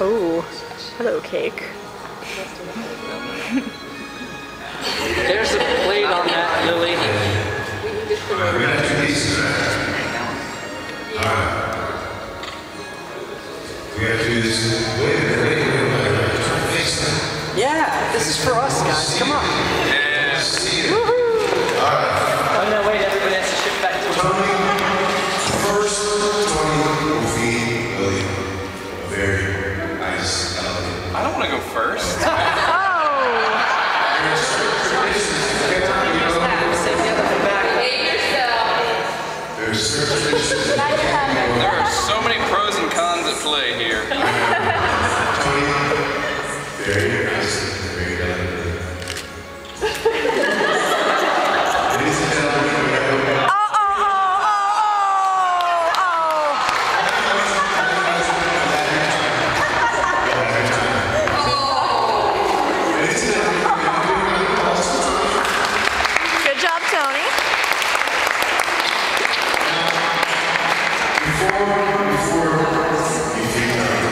Oh, hello, cake. There's a blade on that, Lili. We gotta do this. Wait a minute, wait a minute, wait a minute. Fix that. Yeah, this is for us, guys. Come on. Yeah, see it. Oh no, wait, everybody has to shift back to Tony, first Tony will feed a very nice, elegant. I don't want to go first. Oh, There's certain traditions that There are so many pros and cons at play here. Before, before